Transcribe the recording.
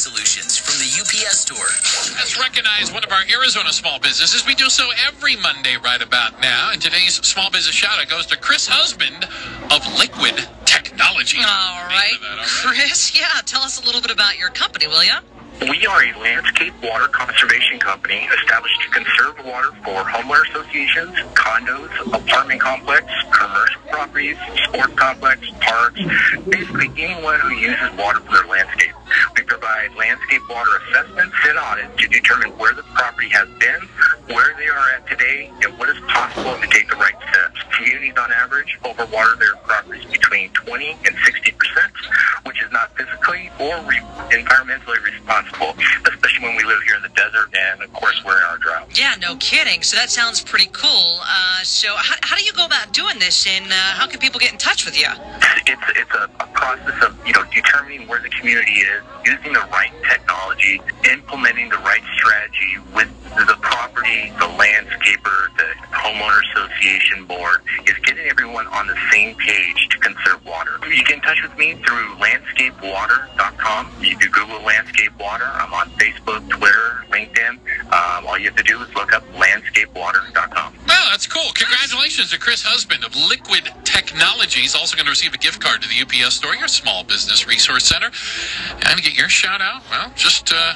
solutions from the UPS store. Let's recognize one of our Arizona small businesses. We do so every Monday right about now. And today's small business shout out goes to Chris Husband of Liquid Technology. All right. Chris, yeah, tell us a little bit about your company, will you? We are a landscape water conservation company established to conserve water for homeowner associations, condos, apartment complex, commercial properties, sports complex, parks, basically anyone who uses water for their landscape. We provide landscape water assessment and audits to determine where the property has been, where they are at today, and what is possible to take the right steps. Communities on average overwater their properties between 20 and 60 percent, which is not physically or re- environmentally responsible, especially when we live here in the desert and, of course, we're in our drought. Yeah, no kidding. So that sounds pretty cool. Uh, so how, how do you go about doing this, and uh, how can people get in touch with you? It's it's a, a process of you know determining where the community is, using the right technology, implementing the right strategy with the property, the landscaper, the homeowner association board, is getting everyone on the same page to conserve water. You get in touch with me through landscapewater.com. You can Google Landscape Water. I'm on Facebook, Twitter, LinkedIn. Um, all you have to do is look up landscapewater.com. Well, that's cool. Congratulations to Chris Husband of Liquid Technologies. Also going to receive a gift card to the UPS store, your small business resource center. And get your shout out, well, just uh,